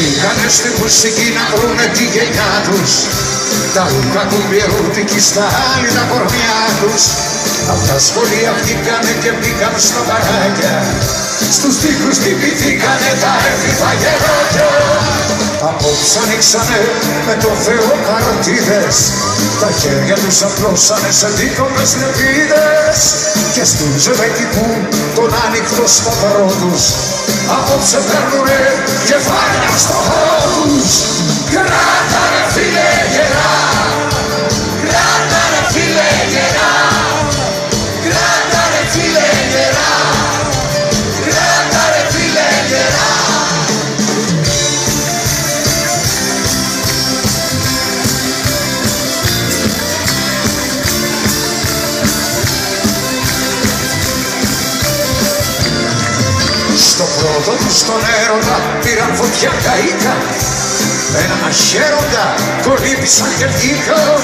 Μπήκανε στη μουσική να βρουνε τη γενιά τους. Τα ούκα του Μπιερούτικη στα άλλη τα κορμιά τους. Απ' τα σχολεία βγήκανε και μπήκαν στα παράκια Στους τοίχους τυπηθήκανε τα έφηβα γεράκια Απόψε ανοίξανε με το Θεό καρτίδες Τα χέρια τους απλώσανε σε δίκοπες λεπίδες. Και στους ζευγικού τον άνοιχτο σταυρό τους Απόψε παίρνουνε κεφάλια στο χώρο τους στον έρωτα πήραν φωτιά καήκα με έναν αχαίροντα κολύμπησαν και βγήκαν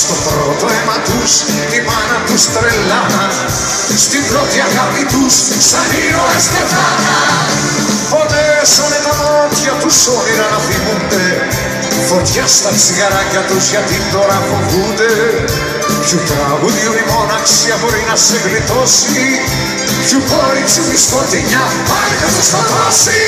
Στο πρώτο αίμα τους τη μάνα τους τρελάναν Στην πρώτη αγάπη τους σαν ήρωες πεθάναν Πονέσανε τα μάτια τους όνειρα να θυμούνται. Φωτιά στα τσιγαράκια τους γιατί τώρα φοβούνται. Ποιου τραγουδιού η μοναξιά μπορεί να σε γλιτώσει; Ποιου κόριτσου η σκοτεινιά πάλι θα σε σκοτώσει